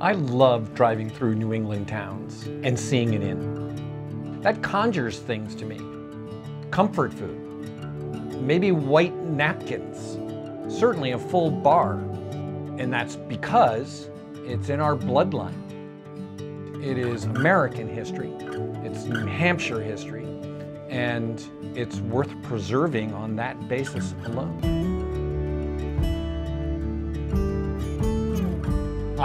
I love driving through New England towns and seeing an inn. That conjures things to me. Comfort food, maybe white napkins, certainly a full bar. And that's because it's in our bloodline. It is American history, it's New Hampshire history, and it's worth preserving on that basis alone.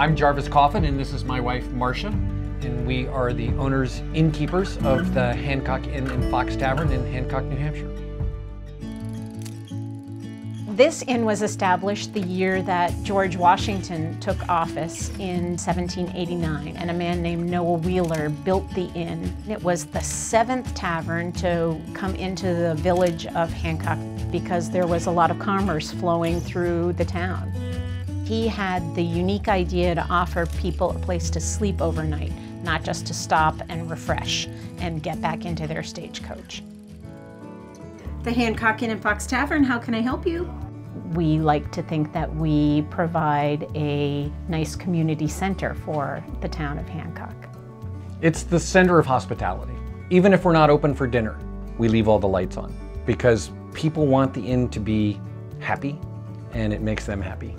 I'm Jarvis Coffin, and this is my wife, Marcia, and we are the owners, innkeepers of the Hancock Inn and Fox Tavern in Hancock, New Hampshire. This inn was established the year that George Washington took office in 1789, and a man named Noah Wheeler built the inn. It was the seventh tavern to come into the village of Hancock because there was a lot of commerce flowing through the town. He had the unique idea to offer people a place to sleep overnight, not just to stop and refresh and get back into their stagecoach. The Hancock Inn and Fox Tavern, how can I help you? We like to think that we provide a nice community center for the town of Hancock. It's the center of hospitality. Even if we're not open for dinner, we leave all the lights on because people want the inn to be happy and it makes them happy.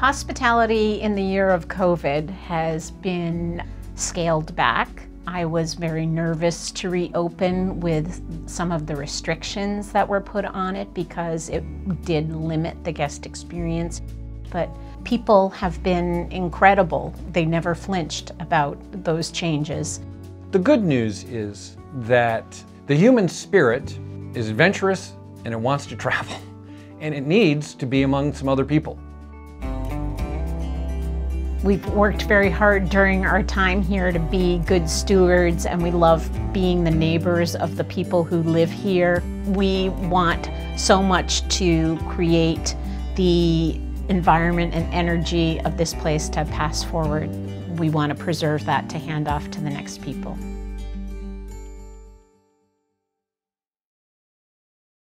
Hospitality in the year of COVID has been scaled back. I was very nervous to reopen with some of the restrictions that were put on it because it did limit the guest experience. But people have been incredible. They never flinched about those changes. The good news is that the human spirit is adventurous and it wants to travel. And it needs to be among some other people. We've worked very hard during our time here to be good stewards and we love being the neighbors of the people who live here. We want so much to create the environment and energy of this place to pass forward. We want to preserve that to hand off to the next people.